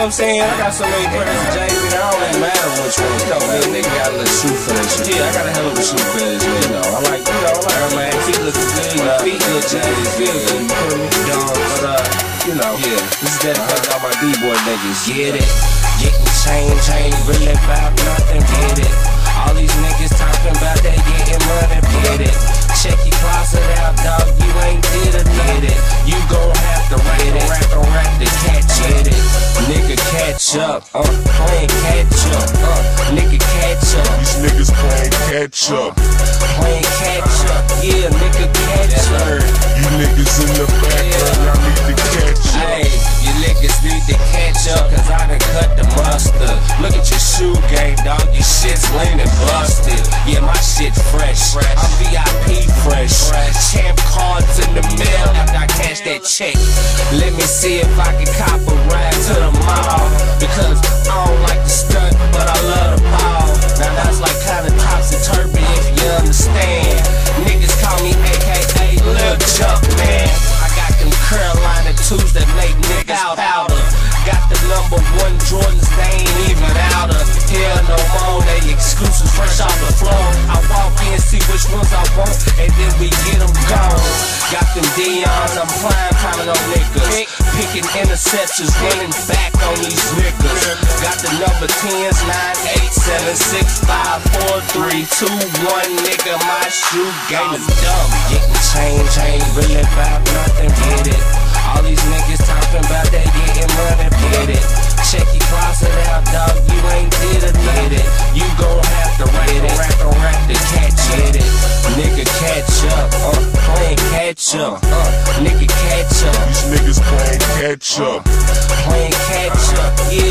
what I'm saying? I got so many and J's, nigga. I don't even matter which one. You know, man, nigga got a little shoe fetish. Yeah, I got a hell of a shoe fetish. You know, I like, you know, I like, her, man, feet looking good, you know, feet look J's, feel good, you feel me? Dog, but, uh, you know, yeah, this is dedicated to all my D-boy niggas. Get it? Getting change ain't really about nothing, up, uh, playing catch up, uh, nigga catch up, These niggas playing catch up. playing catch up, yeah, nigga catch up. You niggas in the background, I need to catch up. Hey, you niggas need to catch up, cause I done cut the mustard. Look at your shoe game, dog, your shit's lean and busted. Yeah, my shit fresh. I'm VIP fresh. Champ cards in the mail after I cash that check. Let me see if I can cop a ride to the mall. Because I don't like to stunt, but I love the ball. Now that's like kinda topsy turvy if you understand. Niggas call me AKA Lil Jump Man. I got them Carolina twos that make niggas powder. Got the number one Jordans, they ain't even out of here no more. They exclusive, fresh off the floor. I walk in, see which ones I want, and then we get them gone. Got them Deion's, I'm flying, Picking interceptions, running back on these niggas. Got the number 10s, 9, 8, 7, 6, 5, 4, 3, 2, 1. Nigga, my shoe game is dumb. Getting change ain't really about nothing, nigga catch up. These niggas playing catch up. Playing catch up, yeah.